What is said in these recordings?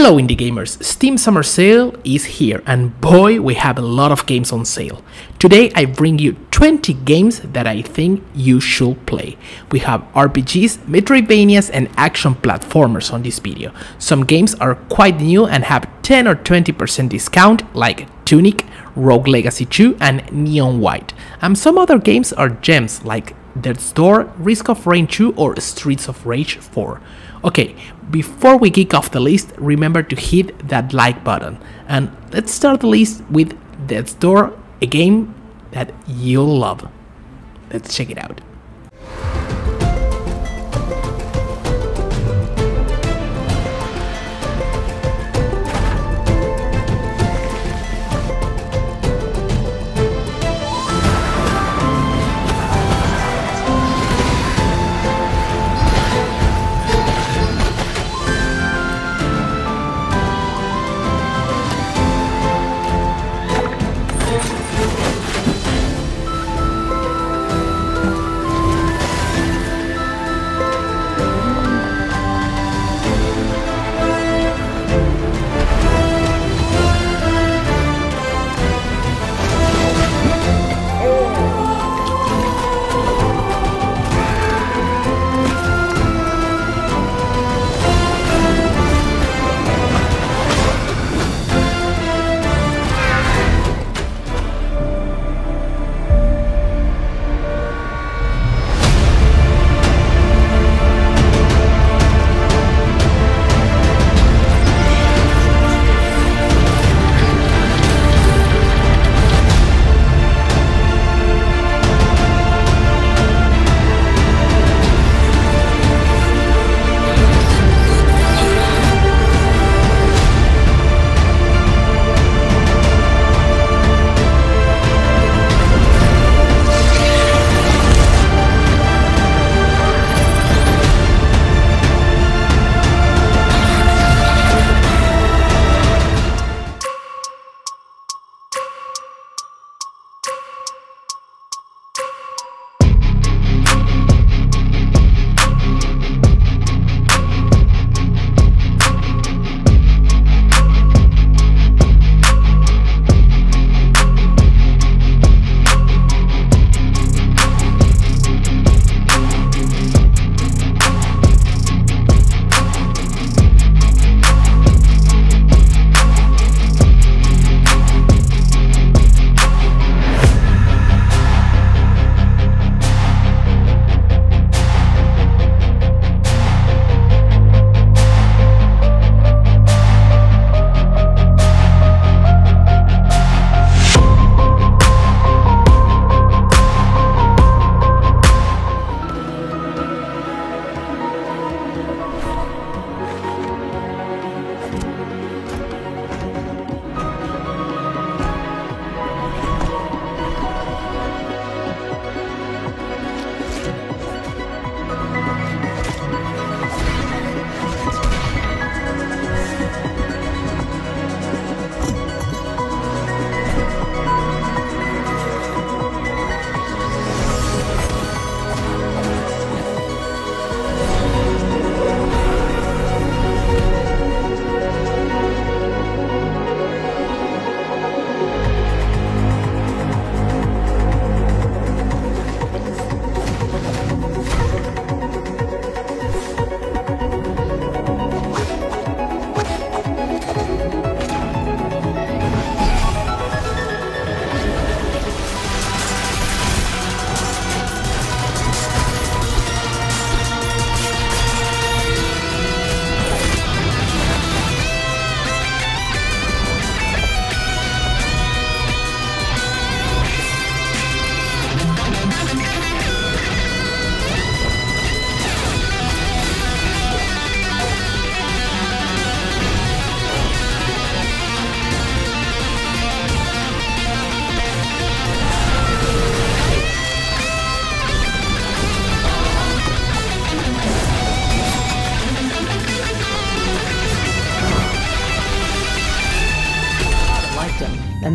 Hello indie gamers, Steam Summer Sale is here and boy we have a lot of games on sale. Today I bring you 20 games that I think you should play. We have RPGs, Metroidvanias and action platformers on this video. Some games are quite new and have 10 or 20% discount like Tunic, Rogue Legacy 2 and Neon White. And some other games are gems like Death's Door, Risk of Rain 2 or Streets of Rage 4. Okay, before we kick off the list, remember to hit that like button. And let's start the list with Death's Door, a game that you'll love. Let's check it out.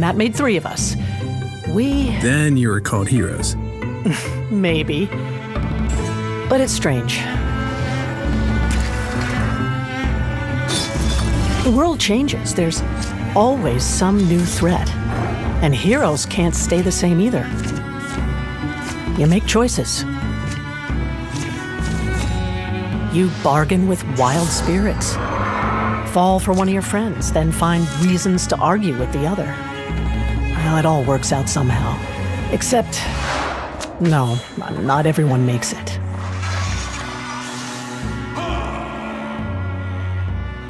That made three of us. We. Then you were called heroes. maybe. But it's strange. The world changes. There's always some new threat. And heroes can't stay the same either. You make choices. You bargain with wild spirits. Fall for one of your friends, then find reasons to argue with the other. Well, it all works out somehow. Except, no, not everyone makes it.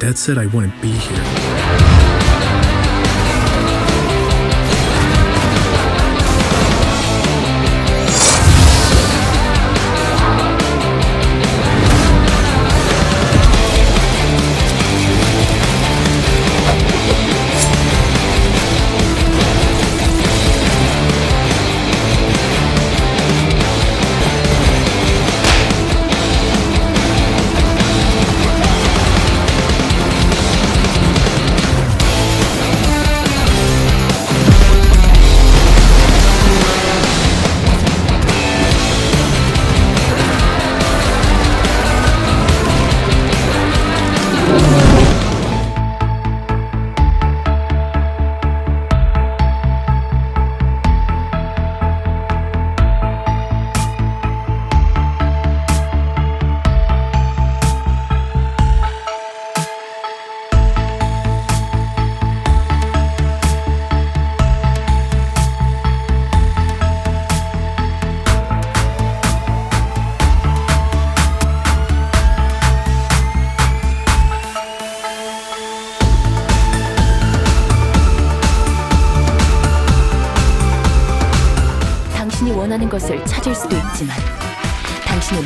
Dad said I wouldn't be here.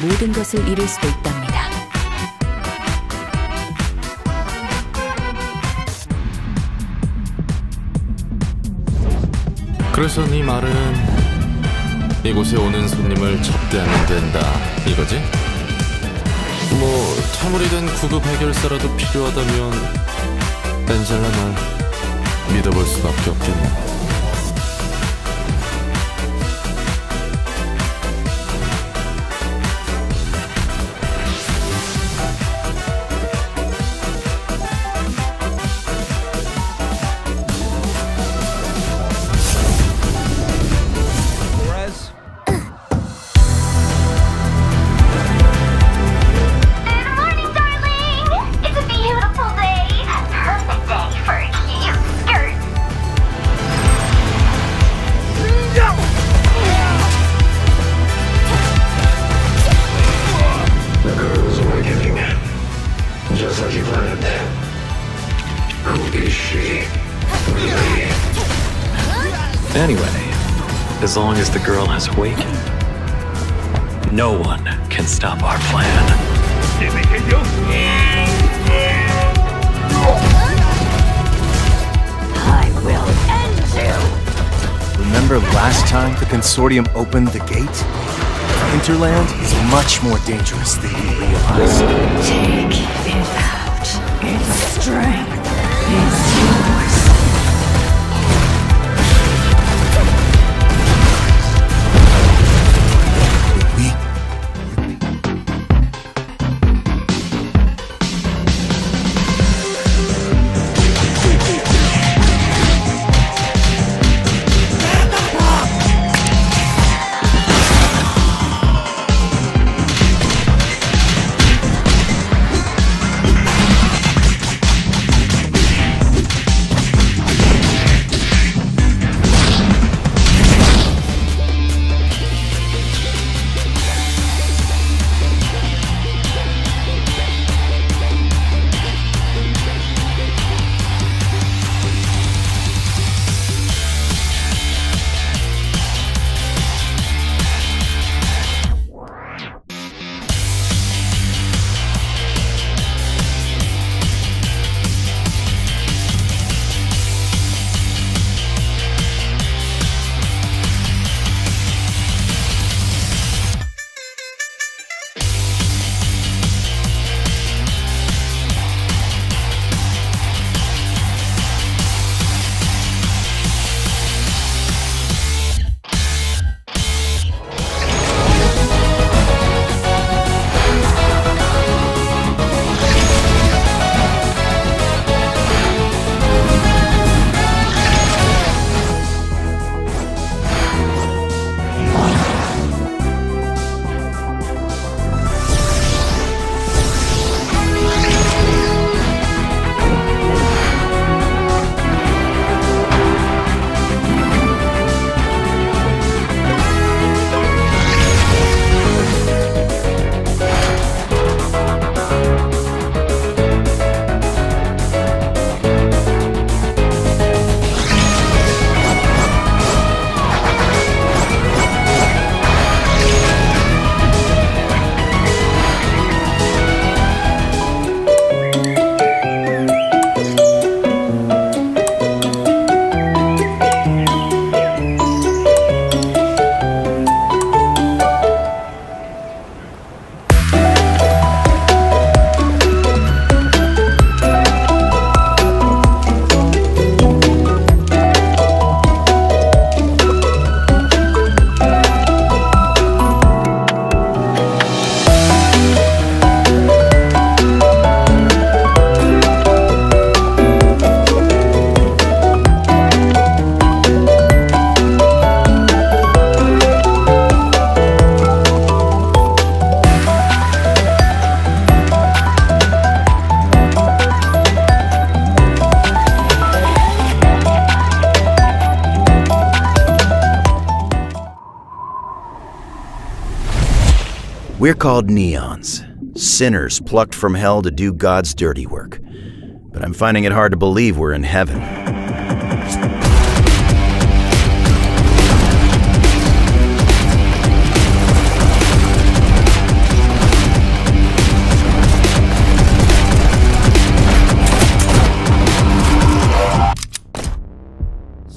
모든 것을 잃을 수도 있답니다. 그래서 네 말은 이곳에 오는 손님을 접대하면 된다 이거지? 뭐 참으리 된 구급 해결사라도 필요하다면 엔젤라 날 믿어볼 수밖에 없겠네. The girl's awakening. Just like you planned. Who is she? Really? Anyway, as long as the girl has awakened, no one can stop our plan. I will end you! Remember last time the Consortium opened the gate? Hinterland is much more dangerous than you realize. Take it out. Its strength is yours. We're called neons, sinners plucked from hell to do God's dirty work. But I'm finding it hard to believe we're in heaven.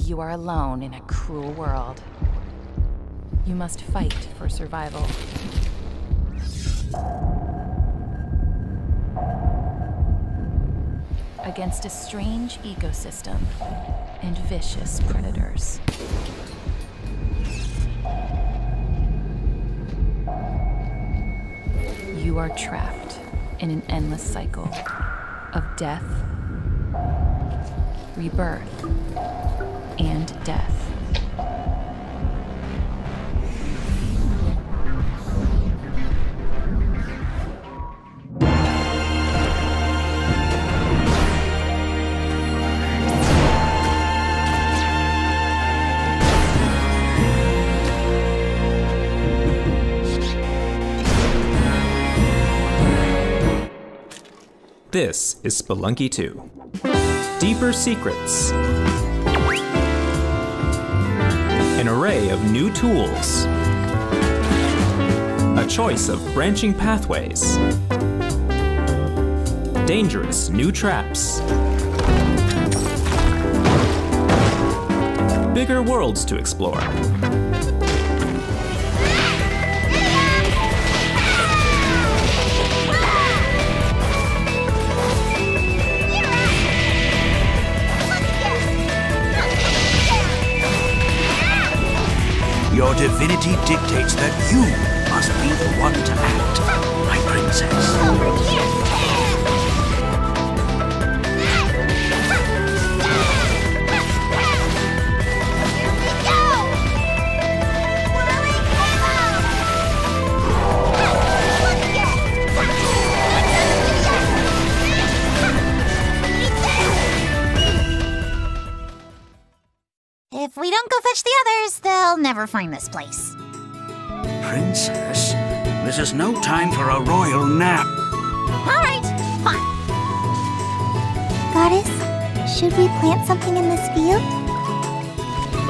You are alone in a cruel world. You must fight for survival. Against a strange ecosystem and vicious predators. You are trapped in an endless cycle of death, rebirth, and death. This is Spelunky 2. Deeper secrets. An array of new tools. A choice of branching pathways. Dangerous new traps. Bigger worlds to explore. Your divinity dictates that you must be the one to act, my princess. If never find this place. Princess, this is no time for a royal nap. All right, fine. Goddess, should we plant something in this field?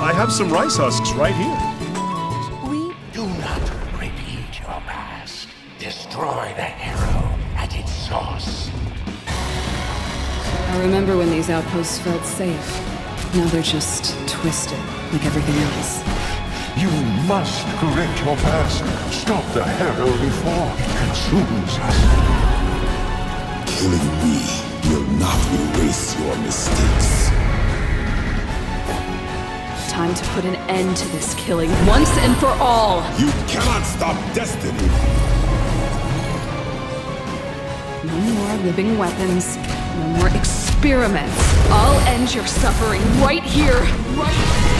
I have some rice husks right here. We do not repeat your past. Destroy the arrow at its source. I remember when these outposts felt safe. Now they're just twisted, like everything else. You must correct your past. Stop the hero before it consumes us. Killing me will not erase your mistakes. Time to put an end to this killing once and for all. You cannot stop destiny. No more living weapons. No more experiments. I'll end your suffering right here, right